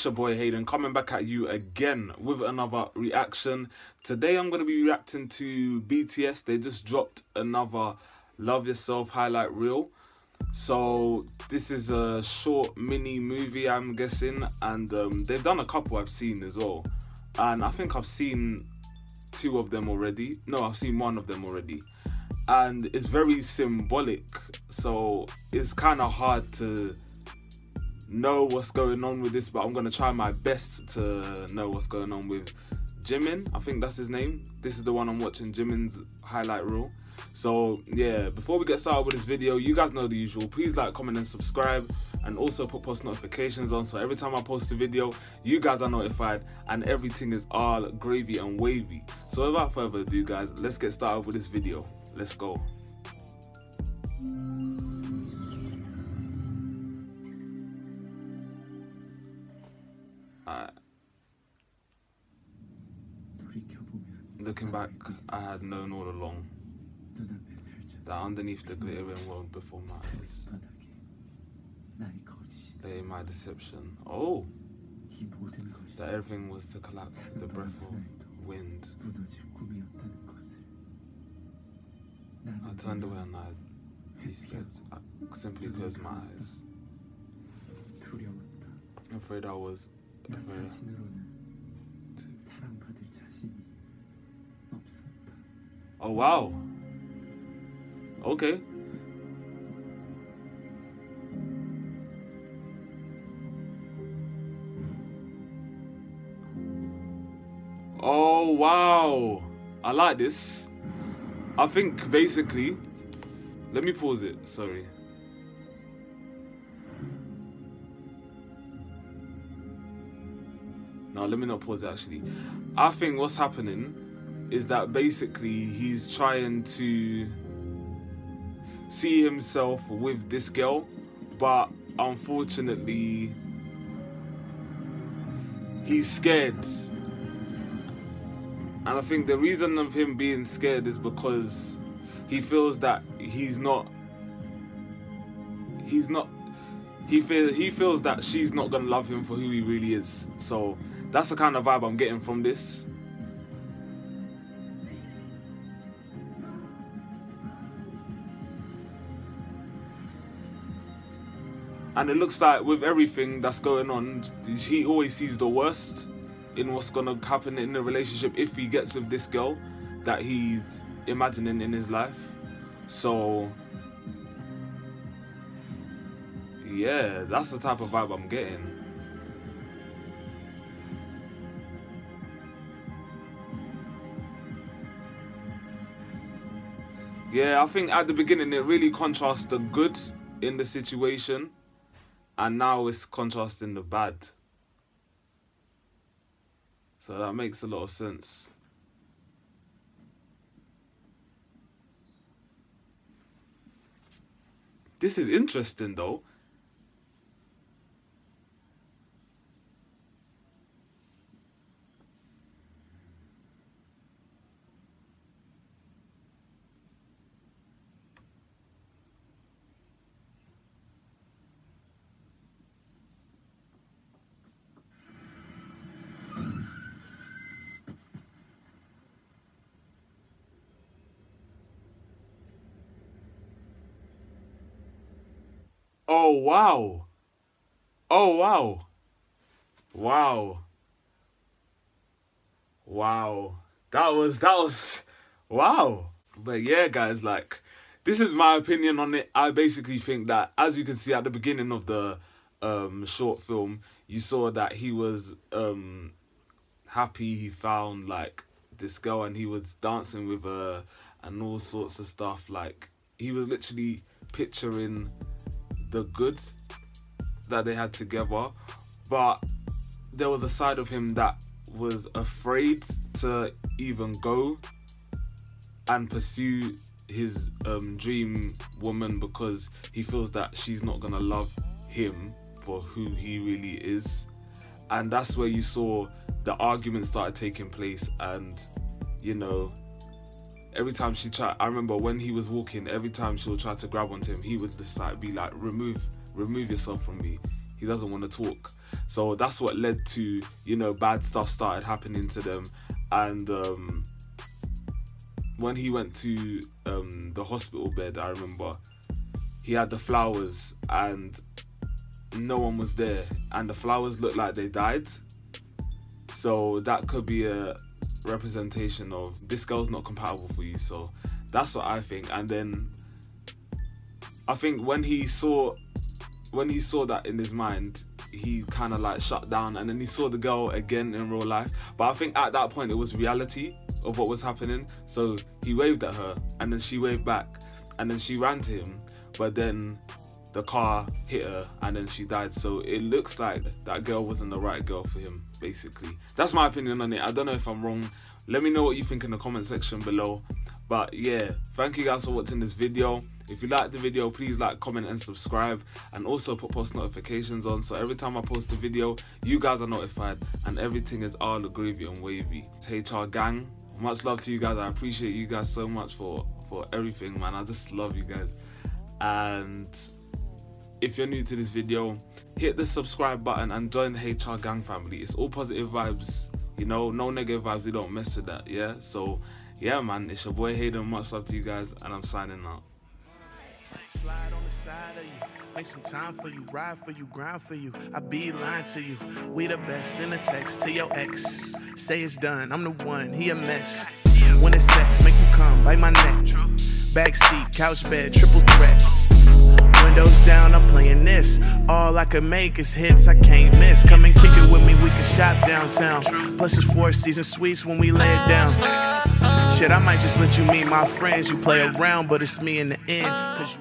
it's your boy Hayden coming back at you again with another reaction. Today I'm going to be reacting to BTS. They just dropped another Love Yourself highlight reel. So this is a short mini movie I'm guessing and um, they've done a couple I've seen as well. And I think I've seen two of them already. No, I've seen one of them already. And it's very symbolic. So it's kind of hard to know what's going on with this, but I'm gonna try my best to know what's going on with Jimin. I think that's his name. This is the one I'm watching, Jimin's highlight reel. So yeah, before we get started with this video, you guys know the usual. Please like, comment, and subscribe, and also put post notifications on so every time I post a video, you guys are notified, and everything is all gravy and wavy. So without further ado, guys, let's get started with this video. Let's go. Looking back, I had known all along that underneath the glittering world before my eyes lay my deception. Oh! That everything was to collapse with the breath of wind. I turned away and I I simply closed my eyes. Afraid I was Oh wow. Okay. Oh wow. I like this. I think basically let me pause it, sorry. No, let me not pause actually. I think what's happening is that basically he's trying to see himself with this girl, but unfortunately, he's scared. And I think the reason of him being scared is because he feels that he's not he's not he feels he feels that she's not gonna love him for who he really is. So that's the kind of vibe I'm getting from this. And it looks like with everything that's going on, he always sees the worst in what's gonna happen in the relationship if he gets with this girl that he's imagining in his life. So yeah, that's the type of vibe I'm getting. Yeah, I think at the beginning it really contrasts the good in the situation and now it's contrasting the bad. So that makes a lot of sense. This is interesting though. Oh, wow. Oh, wow. Wow. Wow. That was, that was, wow. But yeah, guys, like, this is my opinion on it. I basically think that, as you can see at the beginning of the um, short film, you saw that he was um, happy he found, like, this girl and he was dancing with her and all sorts of stuff. Like, he was literally picturing the good that they had together, but there was a side of him that was afraid to even go and pursue his um, dream woman because he feels that she's not gonna love him for who he really is. And that's where you saw the argument started taking place and you know every time she tried i remember when he was walking every time she would try to grab onto him he would just like be like remove remove yourself from me he doesn't want to talk. So that's what led to you know bad stuff started happening to them, and um, when he went to um, the hospital bed, I remember he had the flowers and no one was there, and the flowers looked like they died. So that could be a representation of this girl's not compatible for you. So that's what I think. And then I think when he saw when he saw that in his mind, he kind of like shut down and then he saw the girl again in real life. But I think at that point it was reality of what was happening. So he waved at her and then she waved back and then she ran to him. But then the car hit her and then she died. So it looks like that girl wasn't the right girl for him, basically. That's my opinion on it. I don't know if I'm wrong. Let me know what you think in the comment section below. But yeah, thank you guys for watching this video. If you liked the video, please like, comment and subscribe. And also put post notifications on. So every time I post a video, you guys are notified. And everything is all gravy and wavy. It's HR gang. Much love to you guys. I appreciate you guys so much for, for everything, man. I just love you guys. And if you're new to this video, hit the subscribe button and join the HR gang family. It's all positive vibes, you know, no negative vibes. We don't mess with that, yeah? So, yeah, man, it's your boy Hayden. Much love to you guys, and I'm signing out. Slide on the side of you, make some time for you, ride for you, grind for you. I be lying to you. We the best. in the text to your ex. Say it's done, I'm the one, he a mess. When it's sex, make you come, bite my neck. Backseat, couch bed, triple threat. Windows down, I'm playing this. All I can make is hits I can't miss. Come and kick it with me, we can shop downtown. Plus, it's four season suites when we lay it down. Shit, I might just let you meet my friends. You play around, but it's me in the end.